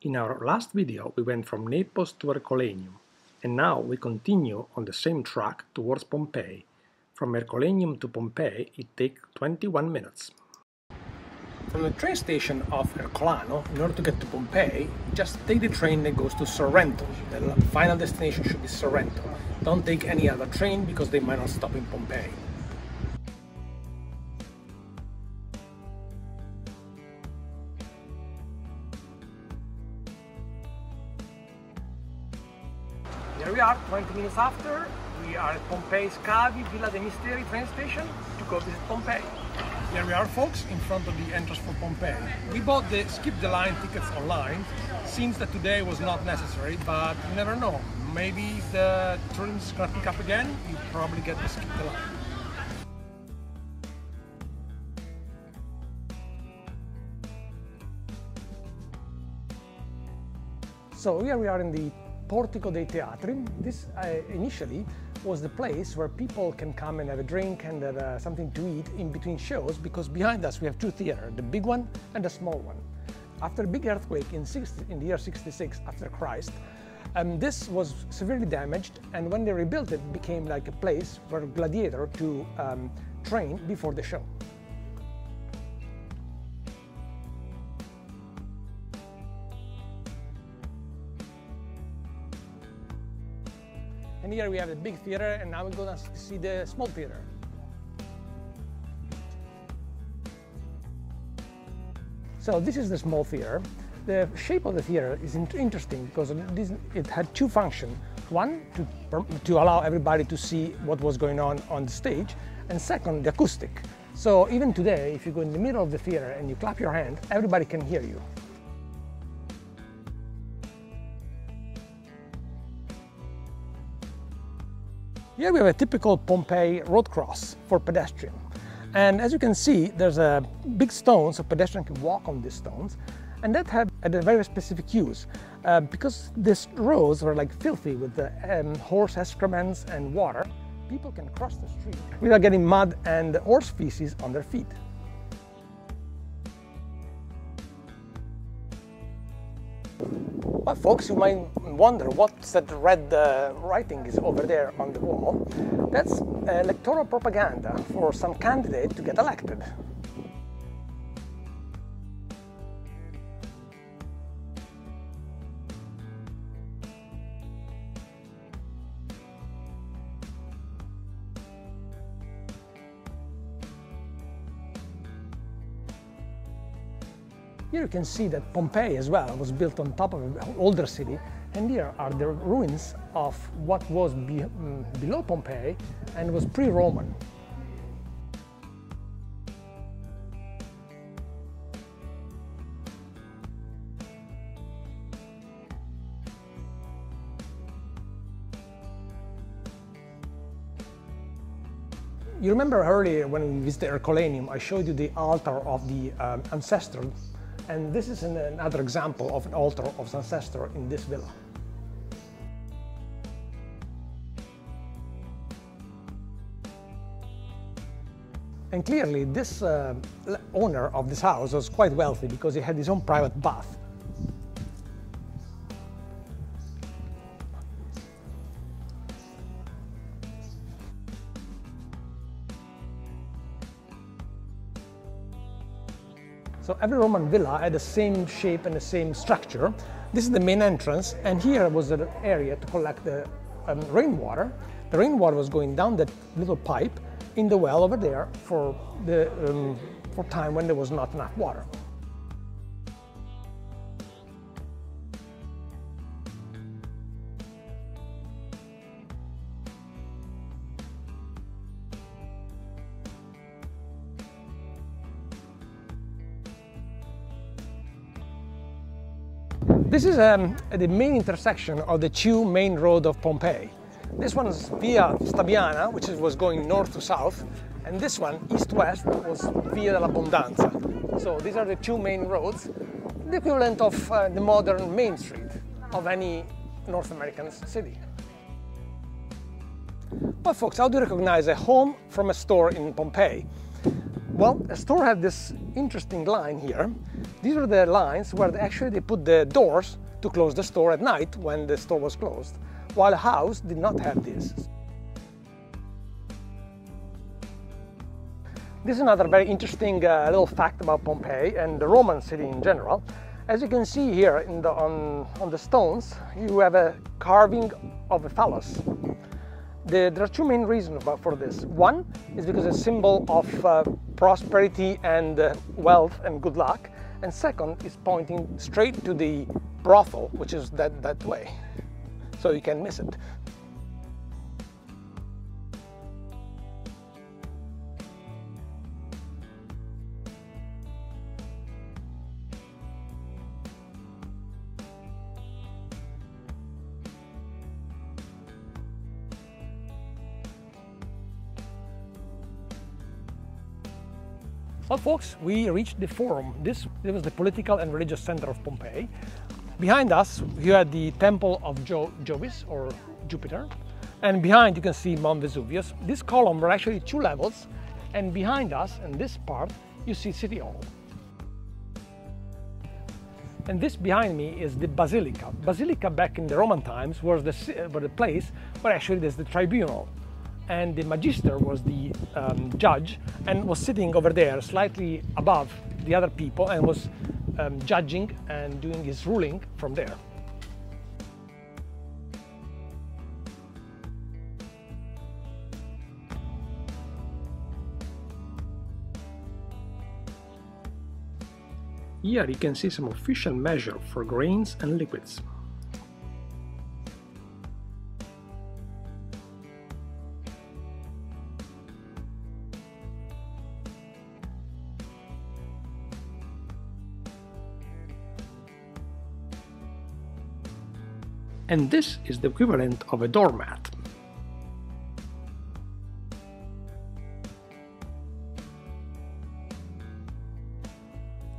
In our last video we went from Naples to Herculaneum, and now we continue on the same track towards Pompeii. From Herculaneum to Pompeii it takes 21 minutes. From the train station of Ercolano, in order to get to Pompeii, just take the train that goes to Sorrento. The final destination should be Sorrento. Don't take any other train because they might not stop in Pompeii. 20 minutes after. We are at Pompeii Scavi, Villa dei Misteri train station to go visit Pompeii. Here we are, folks, in front of the entrance for Pompeii. We bought the skip the line tickets online. Seems that today was not necessary, but you never know. Maybe if the tourism is gonna pick up again, you probably get to skip the line. So here we are in the Portico dei Teatri. This uh, initially was the place where people can come and have a drink and have uh, something to eat in between shows because behind us we have two theaters, the big one and the small one. After a big earthquake in, 60, in the year 66 after Christ, um, this was severely damaged and when they rebuilt it, it became like a place for gladiator to um, train before the show. And here we have the big theater and now we're gonna see the small theater. So this is the small theater. The shape of the theater is interesting because it had two functions. One, to, to allow everybody to see what was going on on the stage, and second, the acoustic. So even today, if you go in the middle of the theater and you clap your hand, everybody can hear you. Here we have a typical Pompeii road cross for pedestrian. And as you can see, there's a big stone, so pedestrian can walk on these stones. And that had, a very specific use, uh, because these roads were like filthy with the um, horse excrements and water. People can cross the street without getting mud and horse feces on their feet. Well, folks, you might wonder what that red uh, writing is over there on the wall. That's electoral propaganda for some candidate to get elected. Here you can see that Pompeii as well was built on top of an older city and here are the ruins of what was be, um, below Pompeii and was pre-Roman. You remember earlier when we visited Herculaneum, I showed you the altar of the um, and this is an, another example of an altar of ancestor in this villa. And clearly this uh, owner of this house was quite wealthy because he had his own private bath. So every Roman villa had the same shape and the same structure. This is the main entrance, and here was the area to collect the um, rainwater. The rainwater was going down that little pipe in the well over there for the um, for time when there was not enough water. This is um, the main intersection of the two main roads of Pompeii. This one is Via Stabiana, which was going north to south, and this one, east-west, was Via dell'Abbondanza. So these are the two main roads, the equivalent of uh, the modern main street of any North American city. Well, folks, how do you recognize a home from a store in Pompeii? Well, a store had this interesting line here These were the lines where they actually they put the doors to close the store at night when the store was closed, while a house did not have this. This is another very interesting uh, little fact about Pompeii and the Roman city in general. As you can see here the, on, on the stones, you have a carving of a phallus. The, there are two main reasons for this. One is because it's a symbol of uh, prosperity and uh, wealth and good luck. And second is pointing straight to the brothel, which is that, that way. So you can miss it. Well, folks, we reached the forum. This, this was the political and religious center of Pompeii. Behind us, you had the temple of jo Jovis, or Jupiter. And behind, you can see Mount Vesuvius. This column were actually two levels. And behind us, in this part, you see City Hall. And this behind me is the Basilica. Basilica back in the Roman times was the, was the place where actually there's the tribunal and the magister was the um, judge and was sitting over there slightly above the other people and was um, judging and doing his ruling from there. Here you can see some official measure for grains and liquids. And this is the equivalent of a doormat.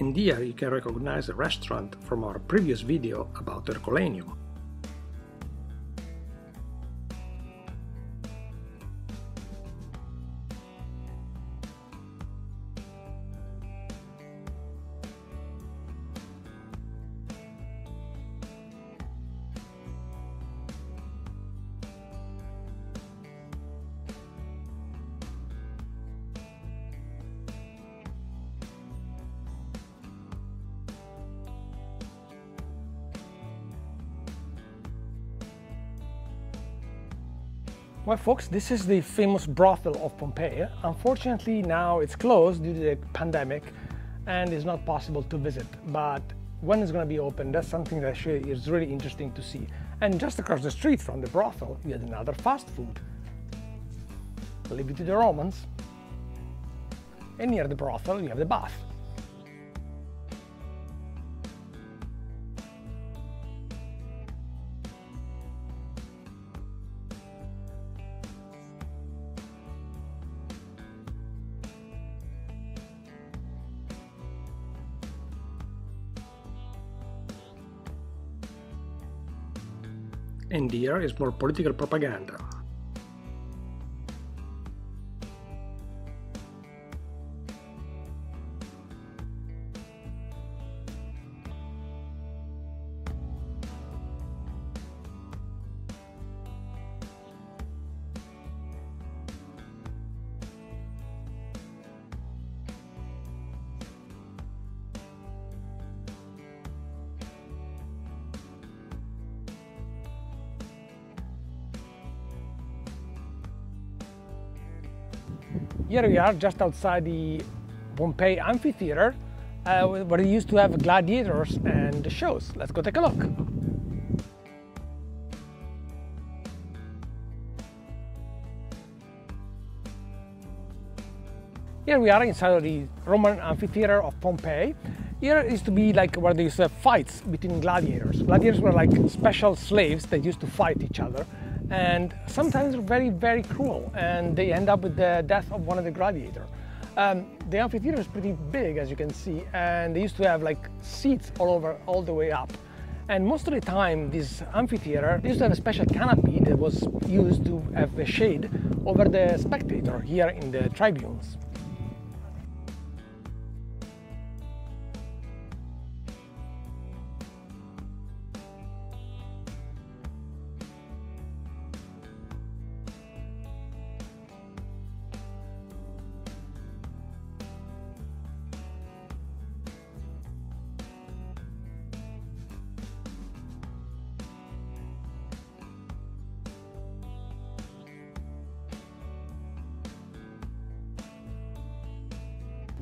And here you can recognize a restaurant from our previous video about Ercolaneum. Well, folks, this is the famous brothel of Pompeii. Unfortunately, now it's closed due to the pandemic and it's not possible to visit. But when it's going to be open, that's something that is really interesting to see. And just across the street from the brothel, you have another fast food. Leave it to the Romans. And near the brothel, you have the bath. And here is more political propaganda. Here we are just outside the Pompeii Amphitheater uh, where they used to have gladiators and shows. Let's go take a look. Here we are inside the Roman amphitheater of Pompeii. Here used to be like where they used to have fights between gladiators. Gladiators were like special slaves that used to fight each other and sometimes are very, very cruel, and they end up with the death of one of the gladiators. Um, the amphitheater is pretty big, as you can see, and they used to have like seats all over, all the way up. And most of the time, this amphitheater used to have a special canopy that was used to have a shade over the spectator here in the tribunes.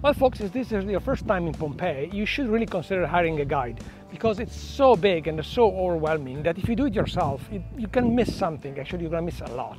Well, folks, if this is your first time in Pompeii, you should really consider hiring a guide because it's so big and so overwhelming that if you do it yourself, it, you can miss something. Actually, you're gonna miss a lot.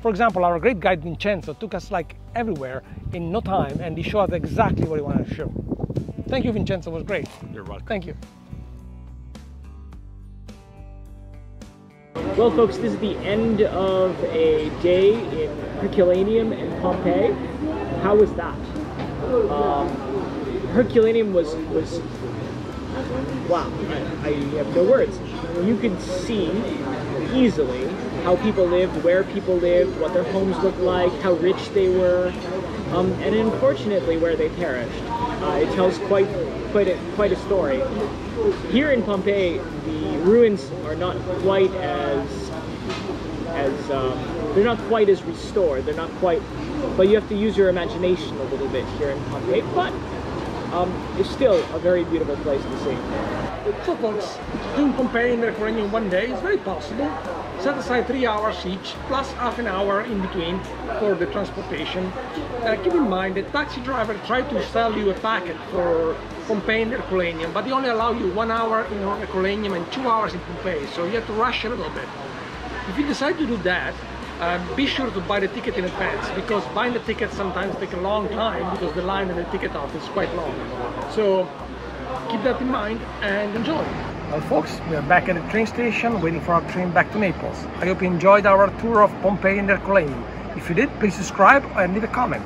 For example, our great guide Vincenzo took us like everywhere in no time and he showed us exactly what he wanted to show. Thank you, Vincenzo, it was great. You're welcome. Thank you. Well, folks, this is the end of a day in Herculaneum in Pompeii. How was that? Um, Herculaneum was was wow. I, I have no words. You could see easily how people lived, where people lived, what their homes looked like, how rich they were, um, and unfortunately where they perished. Uh, it tells quite quite a, quite a story. Here in Pompeii, the ruins are not quite as as um, they're not quite as restored. They're not quite, but you have to use your imagination a little bit here in Pompeii. But um, it's still a very beautiful place to see. So folks, doing Pompeii and in one day is very possible. Set aside three hours each, plus half an hour in between for the transportation. Uh, keep in mind that taxi driver tried to sell you a packet for Pompeii and Herculaneum, but they only allow you one hour in Herculaneum and two hours in Pompeii, so you have to rush a little bit. If you decide to do that, uh, be sure to buy the ticket in advance because buying the ticket sometimes takes a long time because the line at the ticket office is quite long. So keep that in mind and enjoy. Well folks, we are back at the train station waiting for our train back to Naples. I hope you enjoyed our tour of Pompeii and Herculaneum. If you did, please subscribe and leave a comment.